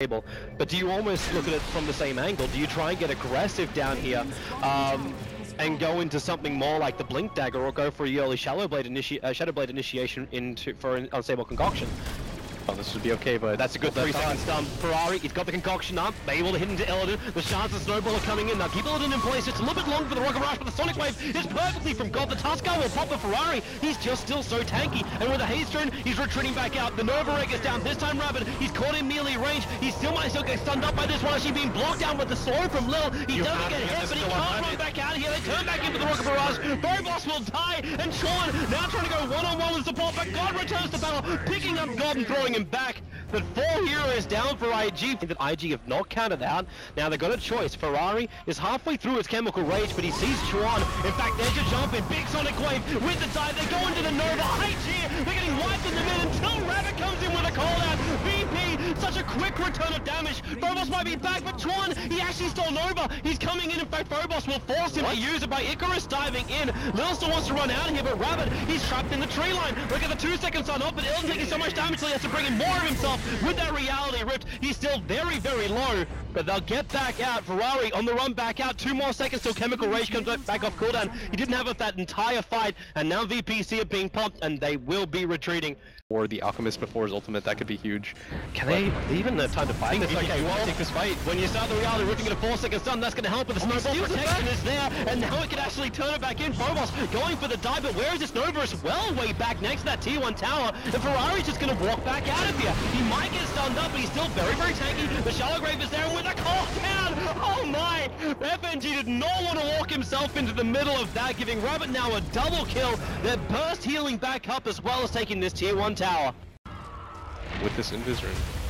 table. But do you almost look at it from the same angle? Do you try and get aggressive down here um, and go into something more like the Blink Dagger or go for a early Shallow Blade, uh, Shadow Blade initiation into for an unstable concoction? Oh, this would be okay, but that's a good Three three second stun. Ferrari, he's got the concoction up, able to hit into Illidan. The shards of Snowball are coming in. Now keep Illidan in place. It's a little bit long for the Rocket Rush, but the Sonic Wave is perfectly from God. The Tuskar will pop the Ferrari. He's just still so tanky. And with a Haze turn, he's retreating back out. The Nova Ray is down. This time Rabbit, he's caught in melee range. He still might still get stunned up by this one. Actually being blocked down with the sword from Lil. He You doesn't get hit, but he can't run back out of here. They turn back into the Rocket Barrage. Boss will die, and Sean now trying to go one-on-one with support, but God returns to battle, picking up God and throwing him back. But four heroes down for IG that IG have not counted out. Now they've got a choice. Ferrari is halfway through his chemical rage, but he sees Chuan. In fact, there's your jump in. Big Sonic Wave with the dive. They go into the Nova. Quick return of damage. Phobos might be back, but Chuan, he actually stole Nova. He's coming in. In fact, Phobos will force him to use it by Icarus diving in. Lil still wants to run out of here, but Rabbit, he's trapped in the tree line. Look at the two seconds on up, but Illidan taking so much damage, so he has to bring in more of himself with that reality rift. He's still very, very low, but they'll get back out. Ferrari on the run back out. Two more seconds till Chemical Rage comes back off cooldown. He didn't have it that entire fight, and now VPC are being pumped, and they will be retreating. or the Alchemist before his ultimate, that could be huge. Can they even have time to fight this? Okay, well, take this fight. When you start the reality ripping at a four second stun, that's going to help with the oh snowball protection is there, and now it can actually turn it back in. Phobos going for the dive, but where is this Nova as well? Way back next to that T1 tower, and Ferrari's just going to walk back out of here. He might get stunned up, but he's still very, very tanky. The Shallow Grave is there, with a call down, oh my! FNG did not want to walk himself into the middle of that, giving Rabbit now a double kill. They're burst healing back up as well as taking this Tier 1 tower. With this Invis ring.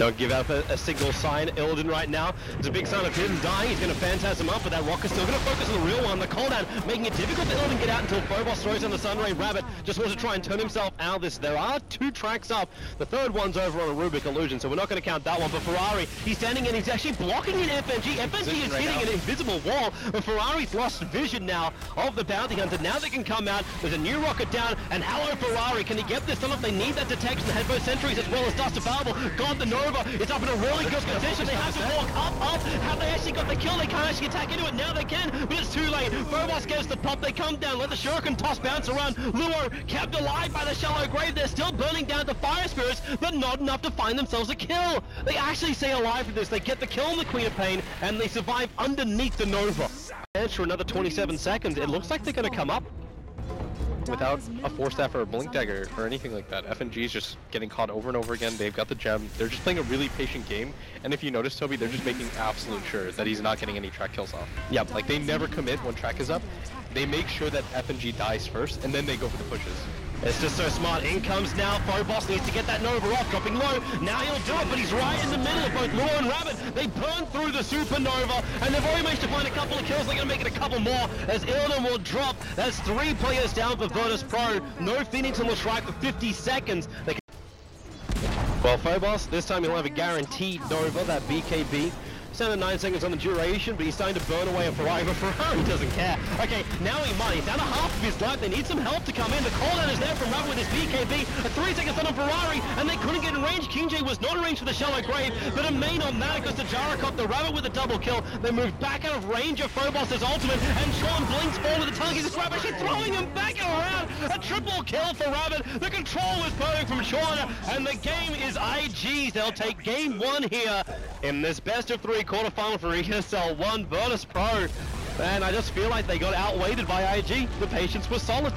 Don't give up a, a signal sign, Illidan right now. There's a big sign of him dying. He's going to phantasm up, but that Rocker's still going to focus on the real one. The cooldown making it difficult for Illidan to get out until Phobos throws on the Sunray Rabbit. Just wants to try and turn himself out of this. There are two tracks up. The third one's over on a Rubik Illusion, so we're not going to count that one. But Ferrari, he's standing and He's actually blocking an FNG. FNG is right hitting now. an invisible wall, but Ferrari's lost vision now of the bounty hunter. Now they can come out. There's a new rocket down, and hello Ferrari. Can he get this done? If they need that detection, they have both sentries as well as dust available. God, the Is up in a really good position. They have to walk up, up. Have they actually got the kill? They can't actually attack into it. Now they can, but it's too late. Phobos gets the pop. They come down. Let the Shuriken toss bounce around. Luo kept alive by the shallow grave. They're still burning down the fire spirits, but not enough to find themselves a kill. They actually stay alive for this. They get the kill on the Queen of Pain, and they survive underneath the Nova. For another 27 seconds, it looks like they're going to come up. Without a Force Staff or a Blink Dagger or anything like that, FNG is just getting caught over and over again. They've got the gem. They're just playing a really patient game. And if you notice, Toby, they're just making absolute sure that he's not getting any track kills off. Yep. Like, they never commit when track is up. They make sure that FNG dies first, and then they go for the pushes. It's just so smart. In comes now. Phobos needs to get that Nova off. Dropping low. Now he'll do it, but he's right in the middle of both Luo and Rabbit. They burn through the Supernova, and they've already managed to find a couple of kills. They're going to make it a couple more as Illidan will drop. That's three players down for Virtus Pro. No Phoenix will strike for 50 seconds. They well, Phobos, this time he'll have a guaranteed Nova, that BKB. Standard 9 seconds on the duration, but he's starting to burn away a Ferrari, but Ferrari doesn't care. Okay, now he might. He's down to half of his life. They need some help to come in. The call out is there from Rabbit with his BKB. A 3 second stun on Ferrari, and they couldn't get in range. King J was not in range for the shallow grave, but it may not matter because the Jarakop, the Rabbit with a double kill, they move back out of range of Phobos' ultimate, and Sean blinks forward with the target. This Rabbit, she's throwing him back around. A triple kill for Rabbit. The control is perfect from Sean, and the game is IG's. They'll take game one here in this best of three quarterfinal for ESL 1 Virtus Pro. And I just feel like they got outweighted by IG. The patience was solid.